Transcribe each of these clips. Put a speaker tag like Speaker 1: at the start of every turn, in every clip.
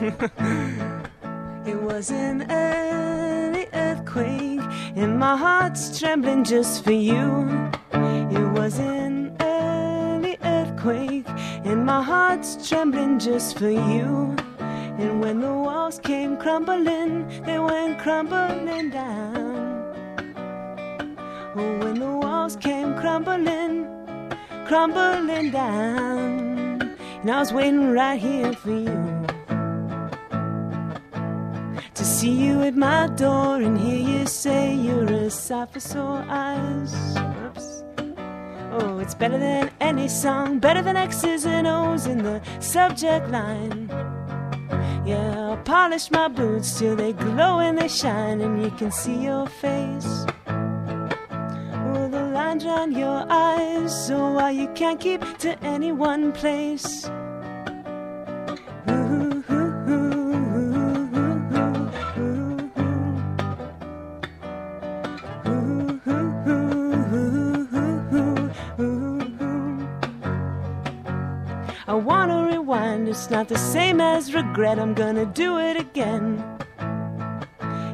Speaker 1: it was an early earthquake, and my heart's trembling just for you. It was an early earthquake, and my heart's trembling just for you. And when the walls came crumbling, they went crumbling down. Oh, when the walls came crumbling, crumbling down. And I was waiting right here for you. To see you at my door and hear you say you're a for sore eyes. Oops. Oh, it's better than any song, better than X's and O's in the subject line. Yeah, I'll polish my boots till they glow and they shine, and you can see your face. The your eyes, so why you can't keep to any one place. I wanna rewind, it's not the same as regret. I'm gonna do it again.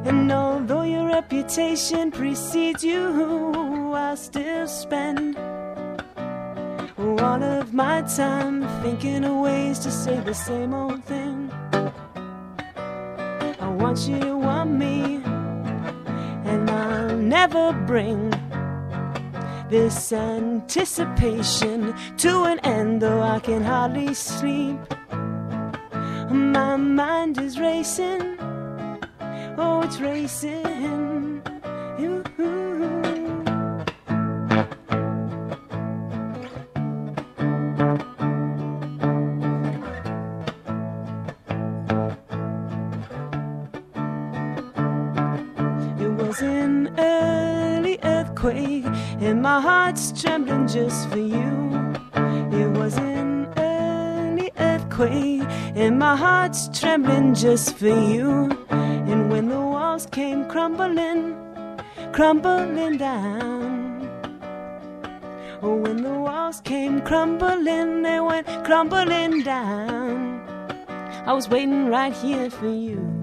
Speaker 1: And although your reputation precedes you, I still spend all of my time thinking of ways to say the same old thing. I want you to want me, and I'll never bring this anticipation to an end, though I can hardly sleep. My mind is racing, oh, it's racing. Ooh. Was an early earthquake, and my heart's trembling just for you. It was an early earthquake, and my heart's trembling just for you. And when the walls came crumbling, crumbling down. Oh, when the walls came crumbling, they went crumbling down. I was waiting right here for you.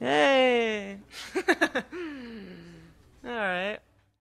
Speaker 1: Hey.